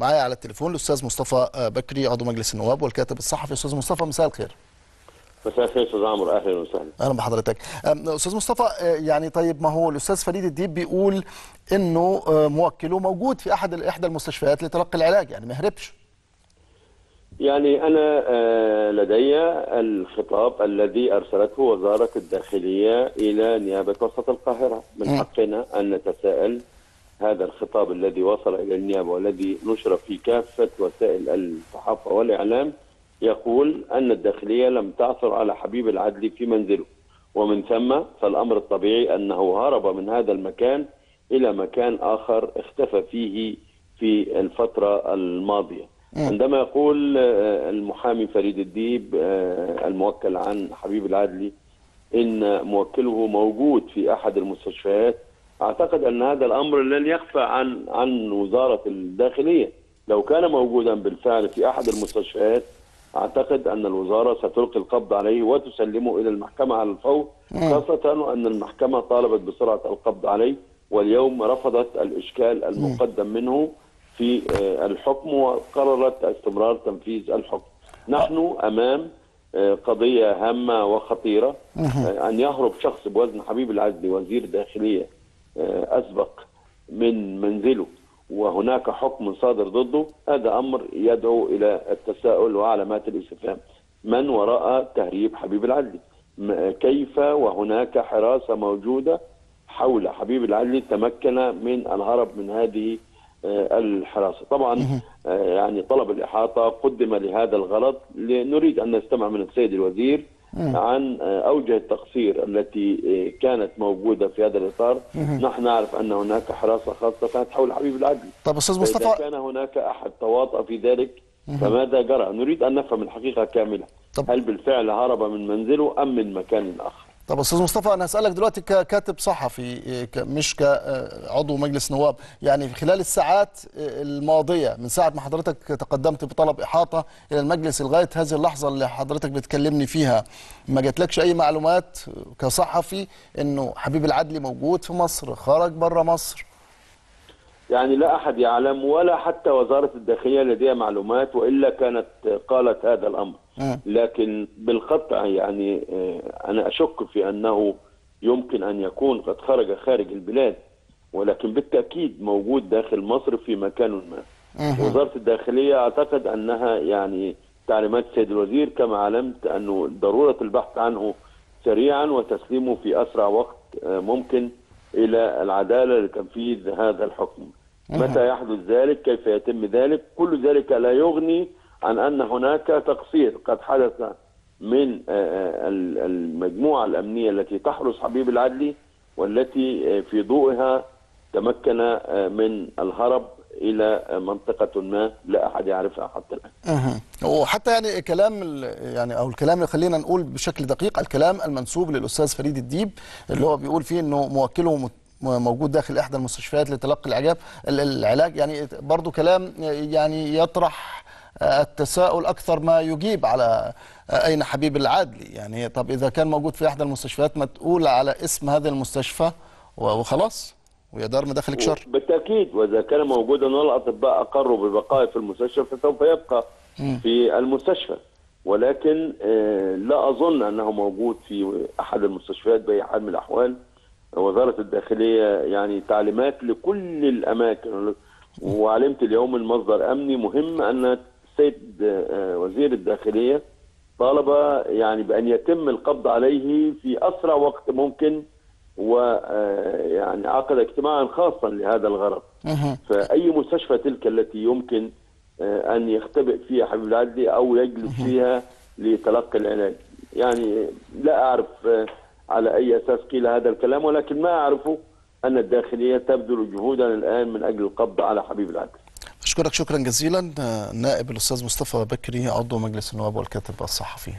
معايا على التليفون الأستاذ مصطفى آه، بكري عضو مجلس النواب والكاتب الصحفي. أستاذ مصطفى مساء الخير. مساء الخير أستاذ عمرو. أهلا وسهلا. أهلا بحضرتك. أم، أستاذ مصطفى آه، يعني طيب ما هو الأستاذ فريد الديب بيقول إنه آه، موكله موجود في أحد إحدى المستشفيات لتلقي العلاج يعني ما هربش يعني أنا آه، لدي الخطاب الذي أرسلته وزارة الداخلية إلى نيابة وسط القاهرة. من. حقنا أن نتساءل هذا الخطاب الذي وصل إلى النيابة والذي نشر في كافة وسائل الصحافة والإعلام يقول أن الداخلية لم تعثر على حبيب العدلي في منزله. ومن ثم فالأمر الطبيعي أنه هرب من هذا المكان إلى مكان آخر اختفى فيه في الفترة الماضية. عندما يقول آه، المحامي فريد الديب آه، الموكل عن حبيب العدلي إن موكله موجود في أحد المستشفيات أعتقد أن هذا الأمر لن يخفى عن عن وزارة الداخلية. لو كان موجودا بالفعل في أحد المستشفيات أعتقد أن الوزارة ستلقي القبض عليه وتسلمه إلى المحكمة على الفور. خاصة وان المحكمة طالبت بسرعة القبض عليه واليوم رفضت الإشكال المقدم منه في آه، الحكم وقررت استمرار تنفيذ الحكم. نحن أمام آه، قضية هامة وخطيرة. آه، أن يهرب شخص بوزن حبيب العدلي وزير داخلية أسبق من منزله وهناك حكم صادر ضده هذا أمر يدعو إلى التساؤل وعلامات الاستفهام. من وراء تهريب حبيب العدلي كيف وهناك حراسة موجودة حول حبيب العدلي تمكن من الهرب من هذه آه، الحراسة؟ طبعا آه، يعني طلب الإحاطة قدم لهذا الغرض نريد أن نستمع من السيد الوزير عن آه، أوجه التقصير التي آه، كانت موجودة في هذا الإطار. نحن نعرف أن هناك حراسة خاصة كانت حول حبيب العدلي طب أستاذ مصطفى كان هناك أحد تواطأ في ذلك فماذا جرى؟ نريد أن نفهم الحقيقة كاملة. طب- هل بالفعل هرب من منزله أم من مكان آخر؟ طب أستاذ مصطفى أنا هسألك دلوقتي ككاتب صحفي مش كعضو مجلس نواب يعني في خلال الساعات الماضية من ساعة ما حضرتك تقدمت بطلب إحاطة إلى المجلس لغاية هذه اللحظة اللي حضرتك بتكلمني فيها ما جاتلكش أي معلومات كصحفي إنه حبيب العدلي موجود في مصر خرج بره مصر يعني لا أحد يعلم ولا حتى وزارة الداخلية لديها معلومات وإلا كانت قالت هذا الأمر. لكن بالقطع يعني آه، أنا أشك في أنه يمكن أن يكون قد خرج خارج البلاد ولكن بالتأكيد موجود داخل مصر في مكان ما وزارة الداخلية أعتقد أنها يعني تعليمات السيد الوزير كما علمت انه ضرورة البحث عنه سريعا وتسليمه في أسرع وقت آه، ممكن إلى العدالة لتنفيذ هذا الحكم. متى يحدث ذلك؟ كيف يتم ذلك؟ كل ذلك لا يغني عن أن هناك تقصير قد حدث من آه، آه، ال- المجموعة الأمنية التي تحرس حبيب العدلي والتي آه، في ضوئها تمكن من الهرب إلى منطقة ما لا أحد يعرفها حتى الآن. مهم. وحتى يعني كلام يعني أو الكلام اللي خلينا نقول بشكل دقيق الكلام المنسوب للأستاذ فريد الديب اللي هو بيقول فيه إنه موكله موجود داخل إحدى المستشفيات لتلقي العلاج ال- العلاج يعني برضو كلام يعني يطرح التساؤل أكثر ما يجيب على أين حبيب العدلي يعني طب إذا كان موجود في إحدى المستشفيات ما تقول على اسم هذه المستشفى وخلاص ويا دار ما دخلك شر بالتأكيد وإذا كان موجودا والاطباء أقروا ببقائه في المستشفى فسوف يبقى في المستشفى. ولكن آه، لا أظن أنه موجود في أحد المستشفيات بأي حال من الأحوال. وزارة الداخلية يعني تعليمات لكل الأماكن. وعلمت اليوم من مصدر أمني مهم أن السيد آه، وزير الداخلية طالب يعني بأن يتم القبض عليه في أسرع وقت ممكن ويعني عقد اجتماعا خاصا لهذا الغرض. فأي مستشفى تلك التي يمكن آه، أن يختبئ فيها حبيب العدلي أو يجلس فيها لتلقي العلاج. يعني لا أعرف آه، على أي أساس قيل هذا الكلام ولكن ما اعرفه أن الداخلية تبذل جهودا الآن من أجل القبض على حبيب العدلي أشكرك شكرا جزيلا النائب الأستاذ مصطفى بكري عضو مجلس النواب والكاتب الصحفي.